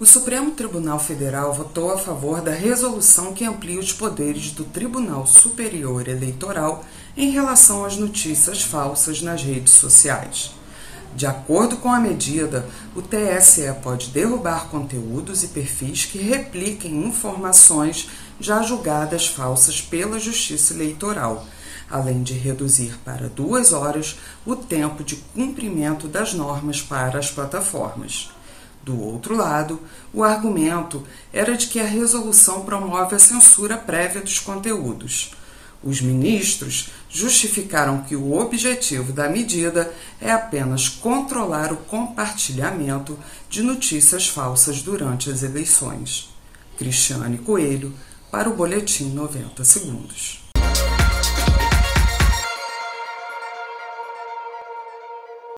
O Supremo Tribunal Federal votou a favor da resolução que amplia os poderes do Tribunal Superior Eleitoral em relação às notícias falsas nas redes sociais. De acordo com a medida, o TSE pode derrubar conteúdos e perfis que repliquem informações já julgadas falsas pela Justiça Eleitoral, além de reduzir para duas horas o tempo de cumprimento das normas para as plataformas. Do outro lado, o argumento era de que a resolução promove a censura prévia dos conteúdos. Os ministros justificaram que o objetivo da medida é apenas controlar o compartilhamento de notícias falsas durante as eleições. Cristiane Coelho, para o Boletim 90 Segundos.